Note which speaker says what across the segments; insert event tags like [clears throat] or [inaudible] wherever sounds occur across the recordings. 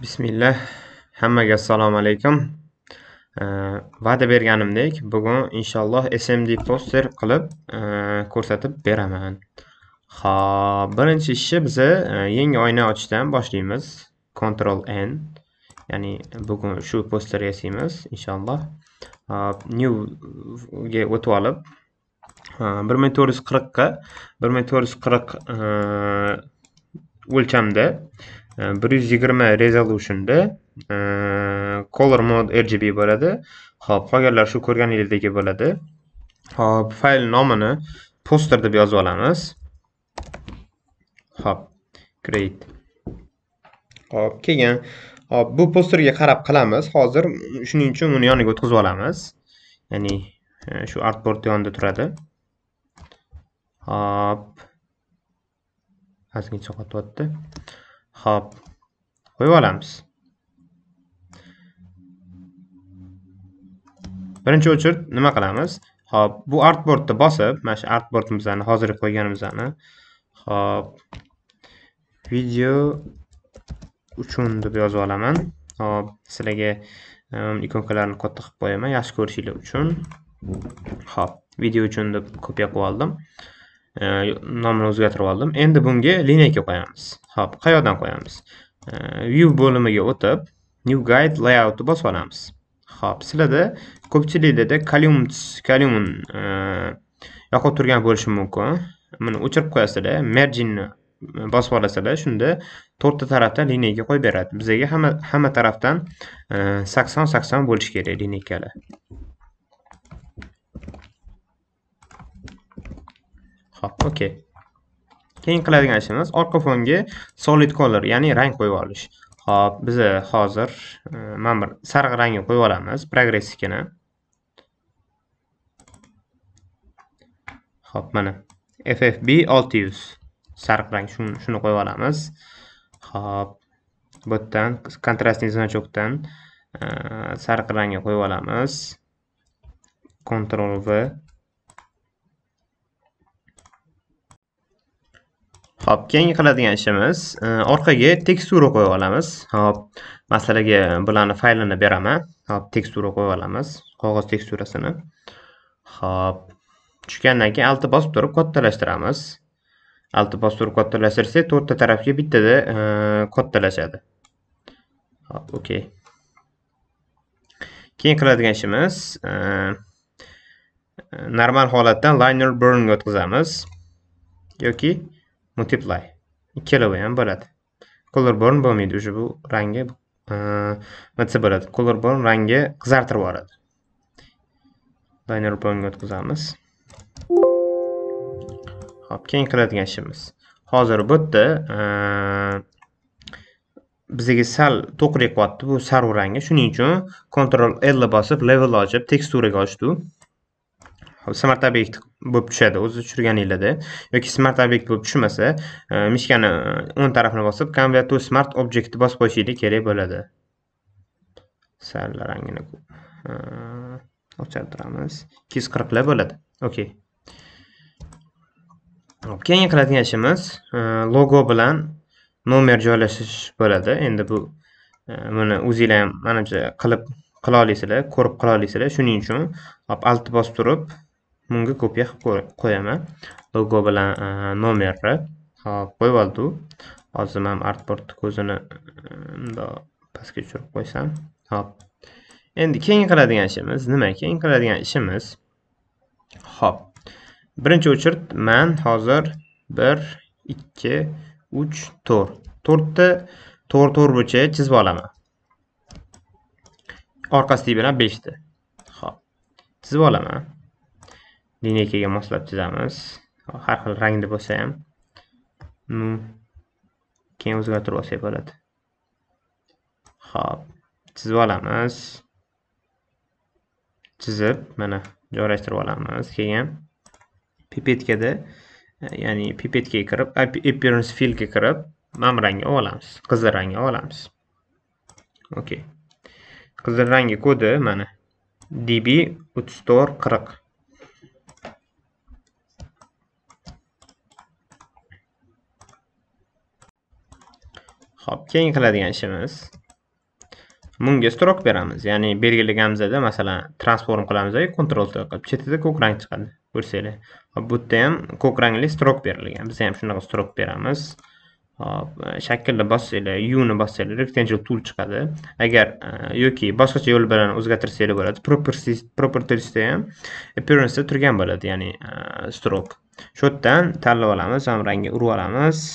Speaker 1: Bismillah. Hammaga assalomu alaykum. Va'da berganimdek, bugun inshaalloh SMD poster qilib e, ko'rsatib beraman. ho'p birinchi ishi biza e, yangi oyna ochishdan boshlaymiz. Ctrl N. Ya'ni bugun shu poster yasaymiz inshaalloh. E, hop, new ga o'tib olib 1440 ga 1440 o'lchamda Э, 120 resolutionda э, color mode RGB bo'ladi. Xo'p, qolganlar shu ko'rganingizdek bo'ladi. Xo'p, fayl nomini poster deb yozib olamiz. Xo'p, create. Xo'p, keyin hop bu posterga qarab qilamiz. Hozir shuning uchun uni yoniga o'tkazib olamiz. Ya'ni e, shu artboard yonida turadi. Hop. Ozgina cho'qotyapti. Xo'p, Qo'yib olamiz. Birinchi o'chirt nima qilamiz? Xo'p, bu artboardni bosib, mana shu artboardimizni hozir qo'yganimizni Xo'p. video uchun deb yozib olaman. Xo'p, sizlarga ehm, ikonkalarni katta qilib qo'yaman, yaxshi ko'rishinglar uchun. Xo'p, video uchun deb kopiya qilib oldim. Nomini o'zgartirib oldim. Endi bunga lineyka qo'yamiz. Xo'p, qayerdan qo'yamiz? View bo'limiga o'tib, New Guide layoutni bosib olamiz. Xo'p, sizlarda ko'pchiliklarda columns, column e, yoqib turgan bo'lishi mumkin. Buni o'chirib qo'yasizlar, mergingni bosib olasizlar, shunda to'rtta tarafdan lineyka qo'yib beradi. Bizga hamma hamma tarafdan e, 80-80 bo'lishi kerak lineykalar. Xo'p, okey. Keyin qiladigan ishimiz orqa fonga solid color, ya'ni rang qo'yib olish. Xo'p, biz hozir e, mana bir sariq rangni qo'yib olamiz, progressivkini. Xo'p, mana FFB 600 sariq rang shuni shuni qo'yib olamiz. Xo'p, bu yerdan kontrastni значокdan sariq rangga qo'yib olamiz. Ctrl e, V Xo'p, keyingi qiladigan ishimiz e, orqaga tekstura qo'yib olamiz. Xo'p, masalaga bularni faylini beraman. Xo'p, tekstura qo'yib olamiz. Qog'oz teksturasini. Xo'p, tushgandan keyin alti bosib turib kattalashtiramiz. Alti bosib turib kattalashtirsak, to'rtta tarafga bittada e, kattalashadi. Xo'p, okey. Keyin qiladigan ishimiz e, normal holatdan liner burn ga o'tkazamiz yoki multiply. Ikkalovi ham bo'ladi. Color burn bo'lmaydi уже bu rangi nima desa bo'ladi. Color burn rangi qizartirib yuboradi liner burnga o'tkazamiz. Hop keyin qiladigan ishimiz. Hozir bu yerda bizga sal to'qrik qilyapti bu sarv rangi shuning uchun ctrl l bosib level ochib teksturaga ochdi smart obyekt bo'lib tushadi o'zi tushirganinglarda. Yoki smart obyekt bo'lib tushmasa e, mishkani e, o'ng tarafini bosib convert to smart objectni bosib qo'yishingiz kerak bo'ladi. Sal rangini e, o'chirtiramiz ikki yuz qirqlar bo'ladi. Okey keyingi qiladigan ishimiz logo bilan nomer joylashish bo'ladi. Endi bu buni o'zinglar ham manimcha qilib qila olasizlar ko'rib qila olasizlar. Shuning uchun alt bosib turib bunga kopiya qilib qo'yaman. Logo bilan e, nomerni hop qo'yib oldi hozir man artboardni ko'zini e, bundoq pastga tushirib qo'ysam. Hop endi keyin qiladigan ishimiz nima keyin qiladigan ishimiz? Hop birinchi o'chirt man hozir bir ikki uch to'rt. To'rtta to'rt to'rtburchak chizib olaman. Orqasiga bilan beshta. Hop chizib olaman. lineykaga moslab chizamiz. Har xil rangda bo'lsa ham. Keyin o'zgartirib olsak bo'ladi. Xo'p, chizib olamiz. Chizib mana joylashtirib olamiz. Keyin pipetkada ya'ni pipetkaga kirib appearance fillga kirib mam rangni olamiz. Qizil rangni olamiz. Okey. Qizil rangi kodi mana db 3440 Xo'p, keyin qiladigan ishimiz. Bunga stroke beramiz. Ya'ni belgilaganimizda masalan transform qilamiz Ctrl T qilib chetida ko'k rang chiqadi. Ko'rsanglar. Bu yerda ham ko'k rangli stroke berilgan. Biz ham shunaqa stroke beramiz. Hop e, shaklni bossanglar u ni bossanglar rectangle tool chiqadi. Agar e, yoki boshqacha yo'l bilan o'zgartirsanglar bo'ladi. Propertiesda ham appearanceda turgan bo'ladi ya'ni e, stroke. Shu yerdan tanlab olamiz ham rangga urib olamiz.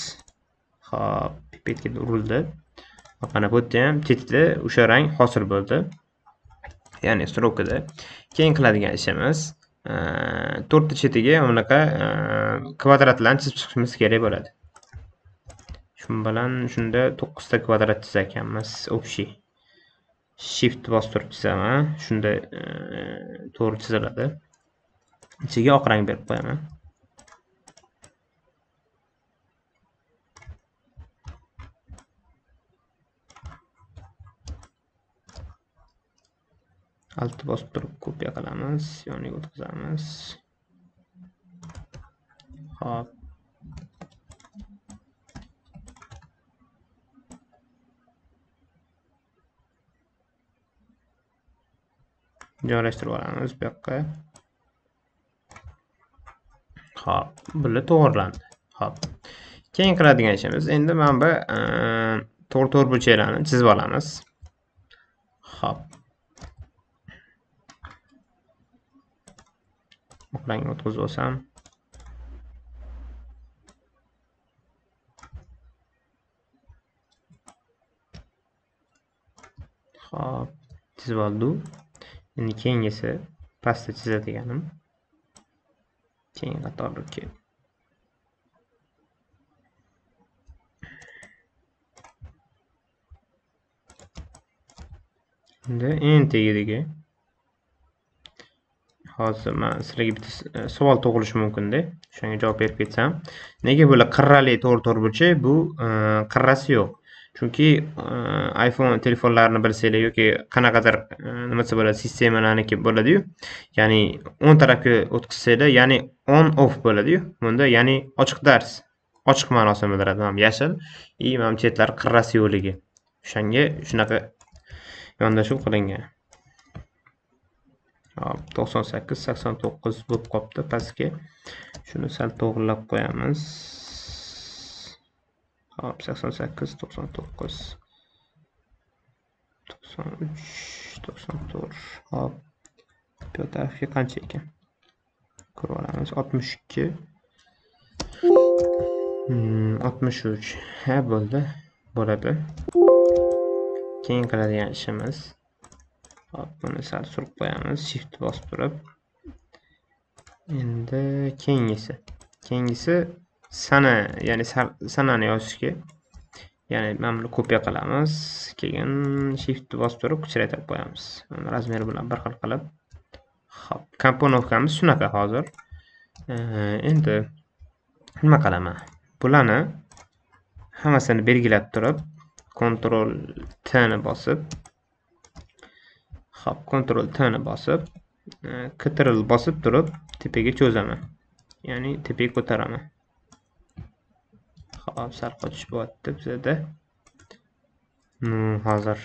Speaker 1: Hop. Pipetga urildi. Mana bu yerda ham chetida o'sha rang hosil bo'ldi. Ya'ni strokada. Keyin qiladigan ishimiz e, to'rtta chetiga bunaqa e, kvadratlarni chizib chiqishimiz kerak bo'ladi. Shu bilan shunda to'qqizta kvadrat chizar ekanmiz общий shift bostirib chizaman. Shunda e, to'g'ri chiziladi. Ichiga oq rang berib qo'yaman. Alt bosib turib kopiya qilamiz yoniga o'tkazamiz hop joylashtirib olamiz bu yoqqa hop bular to'g'irlandi hop keyin qiladigan ishimiz endi mana bu to'rt to'rt burchaklarni chizib olamiz hop rang o'tkazib olsam hop chizib oldik endi keyingisi pastda chizadiganim keyin qatorlikka endi eng tagidagi hozir man sizlarga bitta e, savol tug'ilishi mumkinda o'shanga javob berib ketsam. Nega bular qirrali to'g'ri to'g'ri burchak bu e, qirrasi yo'q. Chunki e, iphone telefonlarini bilsanglar yoki qanaqadir nima desa bo'ladi sistemalarniki bo'ladiyu ya'ni o'ng tarafga o'tkazsanglar ya'ni on off bo'ladiyu. Bunda ya'ni ochiq dars ochiq ma'nosini bildiradi mana yashil. И mana chetlari qirrasi yo'qligi. O'shanga shunaqa yondashuv qilingan. To'qson sakkiz sakson to'qqiz bo'lib qolibdi pastga shuni sal to'g'irlab qo'yamiz. Hop sakson sakkiz to'qson to'qqiz. To'qson uch to'qson to'rt. Hop bu tarafga qancha ekan? Ko'rib olamiz. Oltmish ikki. Hmm, oltmish uch. Ha bo'ldi. Bo'ladi. Keyin qiladigan ishimiz. Hop, buni sal surib qo'yamiz. Shift bosib turib. Endi keyingisi keyingisi sana ya'ni sanani yozishga. Ya'ni mana buni kopiya qilamiz. Keyin shift bosib turib kichraytirib qo'yamiz. Razmeri bilan bir xil qilib. Hop komponovkamiz shunaqa hozir. Endi nima qilaman? Bularni hammasini belgilab turib Ctrl T ni bosib Xo'p, Ctrl T ni bosib, e, Ctrl bosib turib tepaga cho'zaman. Ya'ni tepaga ko'taraman. Xo'p, sal qochish bo'lyapti bizda. Nu, hozir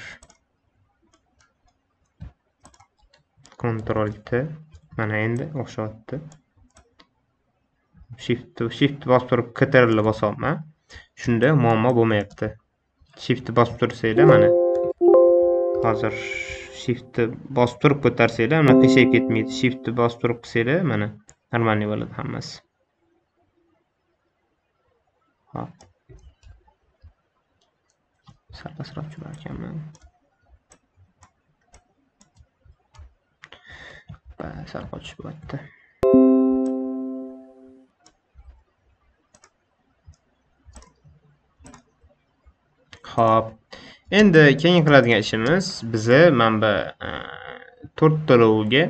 Speaker 1: Ctrl T mana endi o'xshayapti Shift Shift bosib turib Ctrl ni bosyapman. Shunda muammo bo'lmayapti. Shift bosib tursanglar mana hozir shiftni bosib turib ko'tarsanglar mana qiyshayib ketmaydi shiftni bosib turib qilsanglar mana нормальный bo'ladi hammasi. Hop sal pastroq ekanman sal qochib bo'lyapti Xo'p. endi keyin qiladigan ishimiz biza mana bu e, to'rttalovga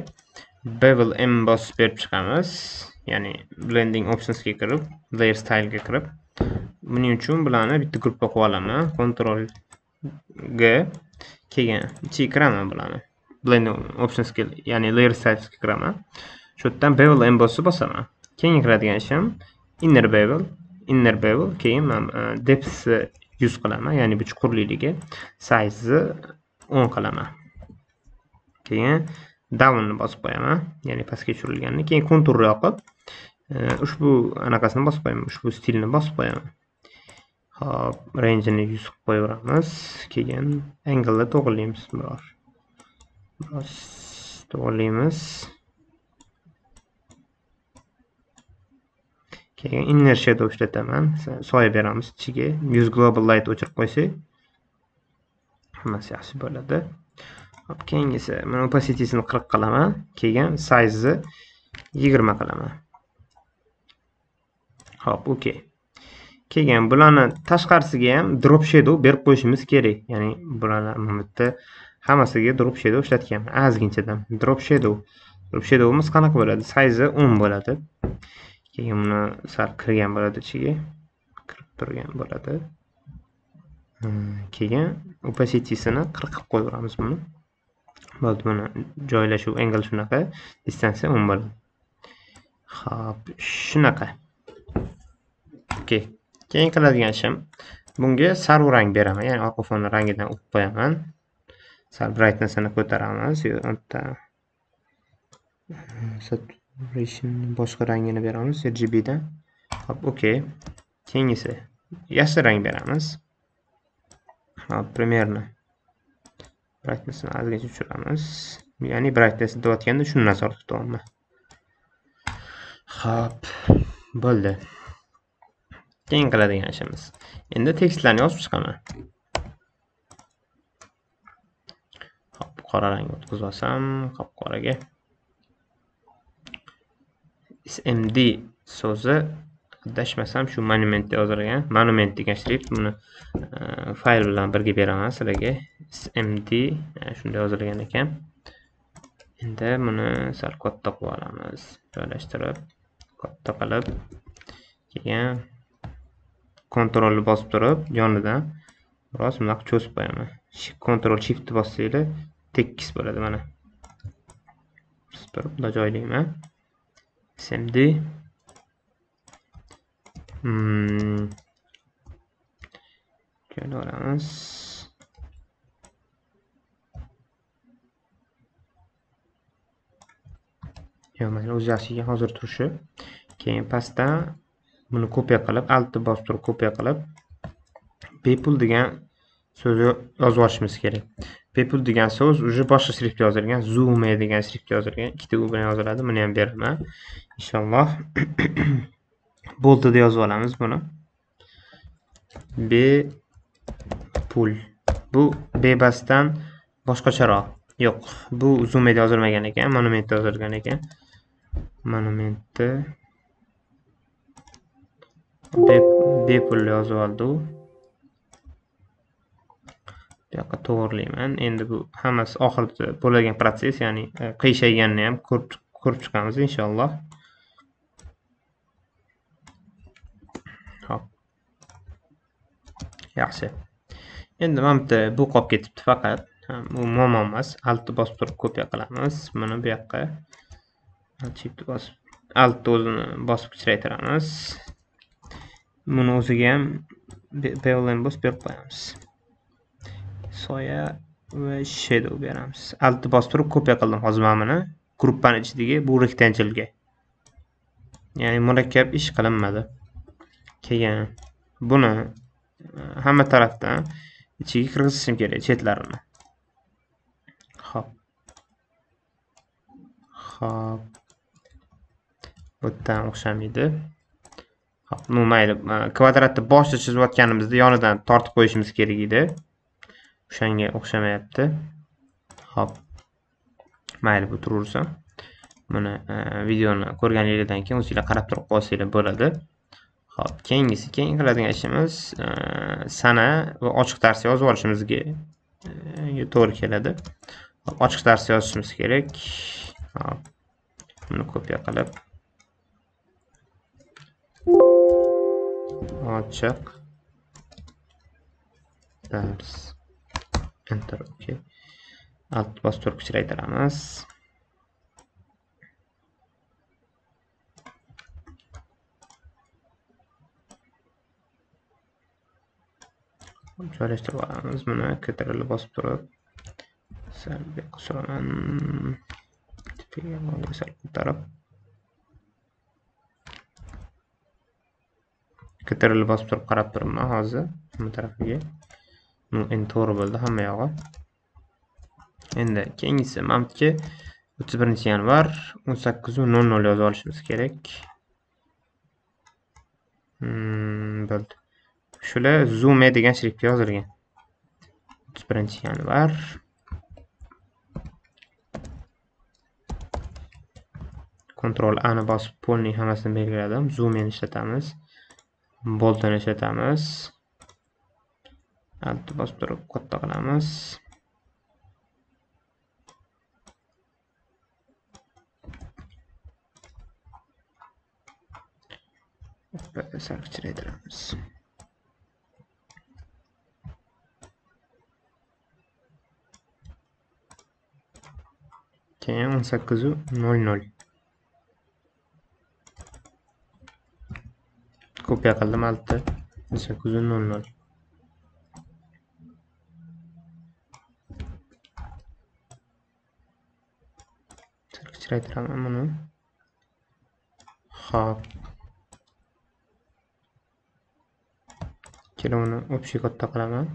Speaker 1: bevel emboss berib chiqamiz. Ya'ni blending optionsga kirib layer stylega kirib. Buning uchun bularni bitta guruhga qo'yib olaman. Ctrl g keyin ichiga kiraman bularni. Blending optionsga ya'ni layer stylesga kiraman. Shu yerdan bevel embossni bosaman. Keyin qiladigan ishim inner bevel inner bevel keyin e, depthni 100 qilaman ya'ni bu chuqurlikligi size 10 qilaman. Keyin downni bosib qo'yaman ya'ni pastga tushirilganini keyin konturni yoqib e, ushbu anaqasini bosib qo'yaman ushbu stilni bosib qo'yaman. Hop rangini 100 qilib qo'yaveramiz. Keyin angleni to'g'irlaymiz biroz. Biroz to'g'irlaymiz. Keyin inner shadow ishlataman. Soya beramiz ichiga. 100 global light o'chirib qo'ysak, hammasi yaxshi bo'ladi. Hop, keyingisi mana opacity'sini 40 qilaman. Keyin size'ni 20 qilaman. Hop, okey. Keyin bularni tashqarisiga ham drop shadow berib qo'yishimiz kerak. Ya'ni bularni mana bitta hammasiga drop shadow ishlatganman. Ozginchadan drop shadow. Drop shadowimiz qanaqa bo'ladi? Size'i 10 bo'ladi. Keyin buni sal kirgan bo'ladi ichiga. Kirib turgan bo'ladi. Keyin opacity'sini 40 qilib qo'yaveramiz buni. bo'ldi buni joylashuv angle shunaqa distansiya o'n bo'ladi Xo'p, shunaqa okey keyin qiladigan ishim bunga sarv rang beraman ya'ni orqa fonni rangidan o'tib qo'yaman sal brightnessini ko'taramiz bitta reshimni boshqa rangini beramiz. Rgb dan hop okey. Keyingisi. Yashil rang beramiz. Hop примерно brightnessni ozgincha tushiramiz. Ya'ni brightness deyotganda shuni nazorat tutyapman Xo'p, bo'ldi. Keyin qiladigan ishimiz. Endi tekstlarni yozib chiqaman. Xo'p, qora rangni o'tkazib olsam qop qoraga smd so'zi adashmasam shu monumentda yozilgan monument degan shrift buni e, fayl bilan birga beraman sizlarga. Smd shunday e, shunda yozilgan ekan. Endi buni sal katta qilib olamiz. Joylashtirib katta qilib keyin kontrolni bosib turib yonidan biroz bunaqa cho'zib qo'yaman. Kontrol shift bossanglar tekis bo'ladi mana. Turib bunday joylayman smd Hmm. Joylayveramiz. Yo'q, mana o'z yaxshi hozir turishi. Keyin pastdan buni kopiya qilib, alt bosib turib kopiya qilib bepul degan so'zni yozib olishimiz kerak. Bepul degan so'z уже boshqa shriftda yozilgan, zoom degan shriftda yozilgan. Ikkita u bilan yoziladi. Buni ham beraman. Inshaalloh. [clears throat] boltida yozib olamiz buni b pul bu bebasdan boshqacharoq yo'q bu zoomeda yozilmagan ekan monumentda yozilgan ekan monumentda bepul yozib oldi u bu yoqqa to'g'irlayman endi bu hammasi oxirida bo'ladigan protsess ya'ni e, qiyshayganini ham ko'rib chiqamiz inshaalloh. Hop. Yaxshi. Endi mana bitta bu qolib ketibdi faqat. Bu muammo emas. Altni bosib turib kopiya qilamiz. Buni bu yoqqa shiftni bosib altni o'zini bosib kichraytiramiz. Buni o'ziga ham bevel bosib berib qo'yamiz. Soya va shadow beramiz. Altni bosib turib kopiya qildim hozir mana buni gruppani ichidagi bu rektangelga ya'ni murakkab ish qilinmadi. Keyin buni e, hamma tarafdan ichiga kirgizishim kerak chetlarini. Ho'p ho'p bu yerdan o'xshamaydi hop mayli e, kvadratni boshida chizayotganimizda yonidan tortib qo'yishimiz kerak edi. O'shanga o'xshamayapti hop mayli bu turaversin buni e, videoni ko'rganinglardan keyin o'zinglar qarab turib qolsanglar bo'ladi Xo'p, keyingisi keyin qiladigan ishimiz e, sana va ochiq dars yozib olishimizga e, to'g'ri keladi. Ochiq dars yozishimiz kerak. Hop. Buni kopiya qilib ochiq dars enter okay. alt bosib turib kichraytiramiz. joylashtirib olamiz buni ctrl bosib turib sal suraman sal ko'tarib ko'tarilib bosib turib qarab turibman hozir hamma tarafiga endi to'g'ri bo'ldi hamma yog'i endi keyingisi mamtga o'ttiz birinchi yanvar o'n sakkizu nol nol yozib olishimiz kerak hmm, bo'ldi shular zoom degan shriftga yozilgan o'ttiz birinchi yanvar Ctrl A ni bosib polning hammasini belgiladim. Zoom in ishlatamiz. Boltni ishlatamiz. Alt bosib turib katta qilamiz. Sal kichraytiramiz. Keyin 18:00 Kopya qildim altta sakkiz yuz nol nol kichraytiraman buni ho'p kelavini общий katta qilaman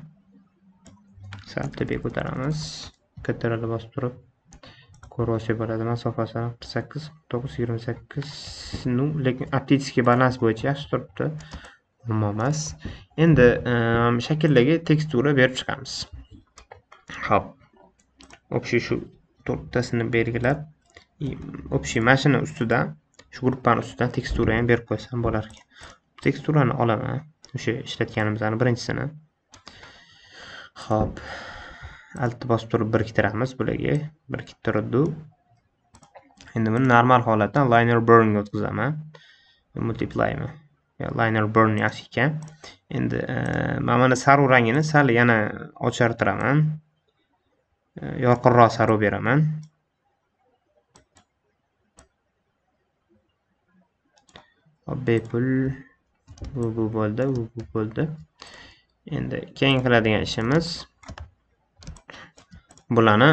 Speaker 1: sal tepaga ko'taramiz kattalarni bosib turib ko'rvochi bo'ladi masofasi qirq sakkiz to'qqiz yigirma sakkiz ну lekin optический balans bo'yicha yaxshi turibdi muammo emas endi shakllarga tekstura berib chiqamiz ho'p общий shu to'rttasini belgilab общий mana shuni ustidan shu gruppani ustidan tekstura ham berib qo'ysam bo'lar ekan teksturani olaman o'sha ishlatganimizni birinchisini. Ho'p altni bosib turib biriktiramiz bularga biriktirdi endi buni normal holatdan liner burn o'tkazaman. Multiplymi? Liner burn yaxshi ekan. Endi e, man mana sarv rangini sal yana ochartiraman. E, yorqinroq sarv beraman. Bepul. Bu bu bo'ldi bu bu bo'ldi. Endi keyin qiladigan ishimiz bularni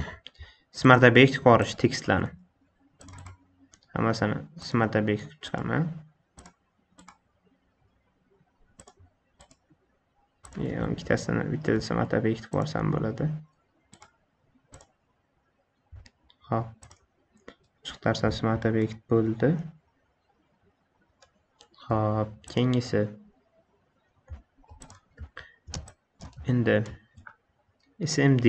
Speaker 1: [coughs] smart bekitib yuborish tekstlarni hammasini smart smarta qilib chiqaman. Ikkitasini bittada smart bekitib yuborsam bo'ladi. Ho'p. Chiqtarsam smart obyekt bo'ldi. Ho'p keyingisi endi smd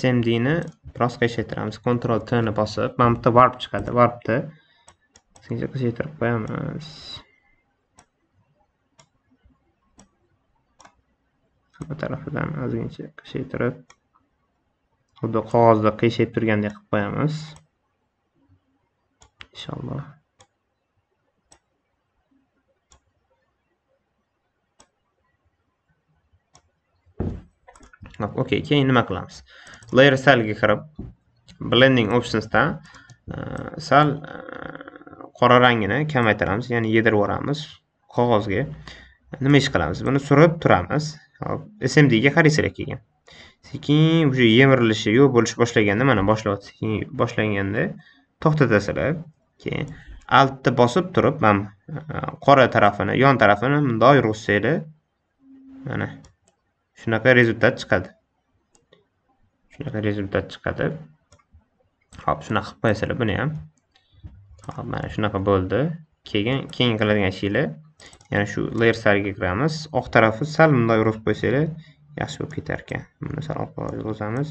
Speaker 1: smdni biroz qiyshaytiramiz Ctrl T ni bosib mana bu yerda warp chiqadi warpni ozgincha qiyshaytirib qo'yamiz bu tarafidan ozgincha qiyshaytirib xuddi qog'ozda qiyshayib turgandek qilib qo'yamiz inshaalloh ok keyin nima qilamiz layer salga kirib blending optionsdan e, sal e, qora rangini kamaytiramiz ya'ni yedirib yuboramiz qog'ozga. Nima ish qilamiz? Buni surib turamiz. Hop smdga qaraysizlar keyin sekin уже yemirilishi yo'q bo'lish boshlaganda mana boshlayapti sekin boshlanganda to'xtatasizlar keyin altni bosib turib mana e, qora tarafini yon tarafini bundoq yurg'izsanglar mana. Shunaqa rezultat chiqadi shunaqa rezultat chiqadi hop shunaqa qilib qo'yasizlar buni ham hop mana shunaqa bo'ldi. Keyin keyin qiladigan ishinglar yana shu layer sariga kiramiz oq tarafi sal bunday urib qo'ysanglar yaxshi bo'lib ketar ekan. Buni sal oqroq yurg'izamiz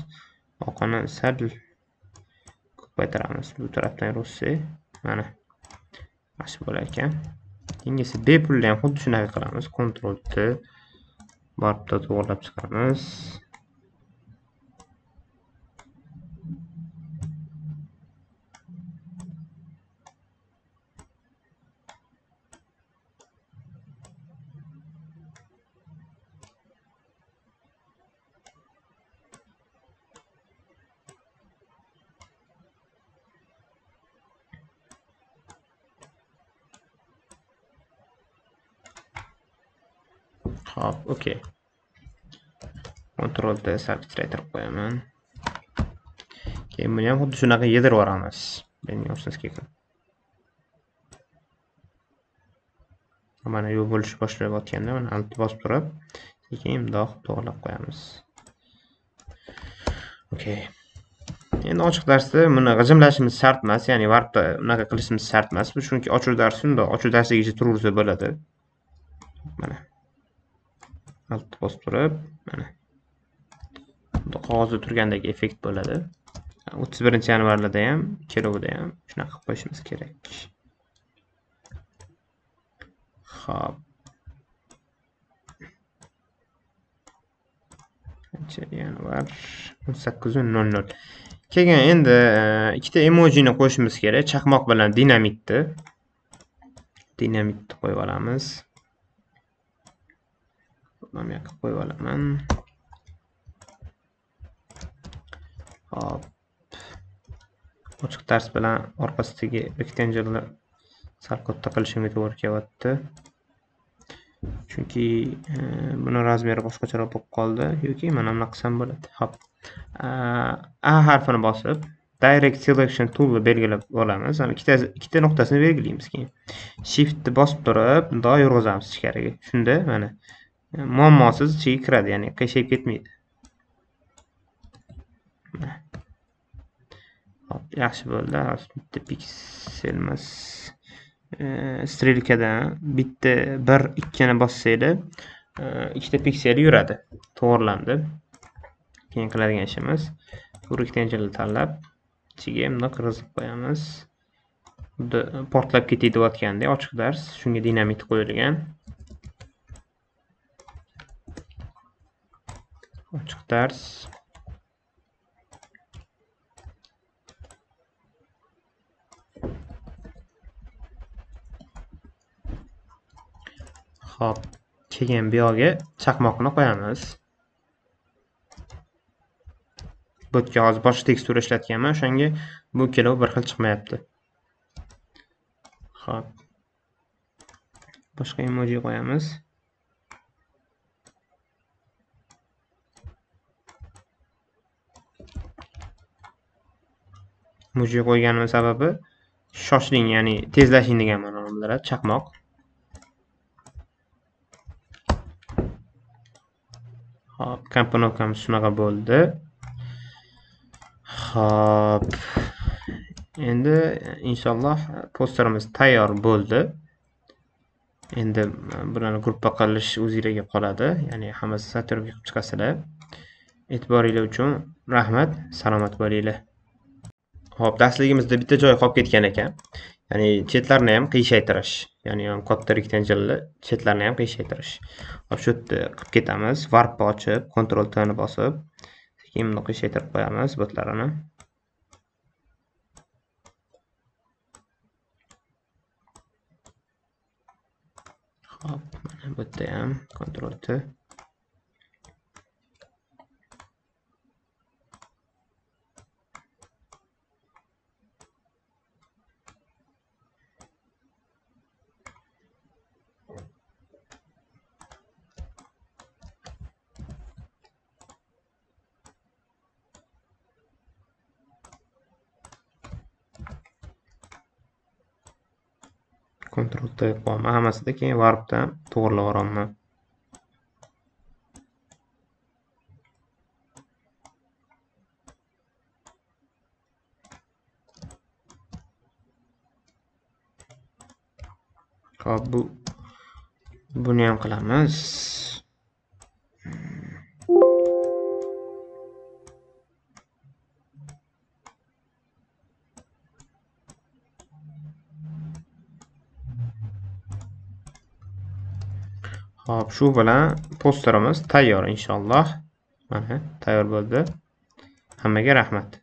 Speaker 1: oqini sal ko'paytiramiz. Bu tarafdan yurg'izsak mana yaxshi bo'lar ekan. Keyingisi bepulni ham xuddi shunaqa qilamiz. Ctrl T. borib to'g'irlab chiqamiz Hop, okey. Ctrl D subtractor qo'yaman. Keyin buni ham xuddi shunaqa yedirib yuboramiz. Mening o'xshashga keyin. Mana yo'l bo'lish boshlayotganda mana alt bosib turib, keyin bundoq to'g'rilab qo'yamiz. Okey. Endi ochiq darsda buni g'ijimlashimiz shart emas, ya'ni varpda unaqa qilishimiz shart emas. Bu chunki ochiq darsda undoq ochuv darsigacha turaversa bo'ladi. Mana. Alt bosib turib, mana. qog'ozda turgandagi effekt bo'ladi. 31 yanvarlarda ham, kelovida ham shunaqa qilib qo'yishimiz kerak. Xo'p. yanvar 18:00. Keyin endi e, ikkita emojini qo'shimiz kerak. Chaqmoq bilan dinamitni. Dinamitni qo'yib olamiz. Nomiga yoqqa qo'yib olaman. Hop. Ochiq dars bilan orqasidagi rectangle sal katta qilishimga to'g'ri kelyapti. Chunki buni razmeri boshqacharoq bo'lib qoldi yoki mana bunaqa qilsam bo'ladi. Hop. A harfini bosib Direct Selection toolni belgilab olamiz. Mana ikkita ikkita nuqtasini belgilaymiz keyin. Shiftni bosib turib, bundoq yurg'izamiz ichkariga. Shunda mana muammosiz ichiga kiradi, ya'ni qiyshayib ketmaydi. Hop, yaxshi bo'ldi. Bitta piksel emas. E, strelkadan bitta bir ikkini bossanglar e, ikkita piksel yuradi. To'g'rilandi. keyin qiladigan ishimiz bu rectangle tanlab ichiga bundoq kirgizib qo'yamiz xuddi portlab ketay deyotgandek ochiq dars shunga dinamit qo'yilgan ochiq dars Xo'p, keyin bu yoqqa chaqmoqni qo'yamiz. bu yerga hozir boshqa tekstura ishlatganman o'shanga bu ikkalovi bir xil chiqmayapti. Ho'p boshqa emoji qo'yamiz. Emoji qo'yganim sababi shoshiling ya'ni tezlashing degan ma'noni bildiradi chaqmoq hop komponovkamiz shunaqa bo'ldi Xo'p. Endi inshaalloh posterimiz tayyor bo'ldi. Endi bularni gruppa qilish o'zinglarga qoladi. Ya'ni hammasi satirga qilib chiqasizlar. E'tiboringlar uchun rahmat. Salomat bo'linglar. Xo'p, darsligimizda bitta joy qolib ketgan ekan. Ya'ni chetlarni ham qiyshaytirish. Ya'ni ham katta rektangelni chetlarini ham qiyshaytirish. Hop, shu yerda qilib ketamiz. Warp ochib, Ctrl T ni bosib keyin bundoq qiyshaytirib qo'yamiz botlarini Xo'p, mana bu yerda ham Ctrl T Ctrl T qo'yaman hammasida keyin varpdan to'g'rilab yuboraman Xo'p, bu buni ham qilamiz. Hop, shu bilan posterimiz tayyor inshaalloh. Mana tayyor bo'ldi. Hammaga rahmat.